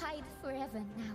Hide forever now.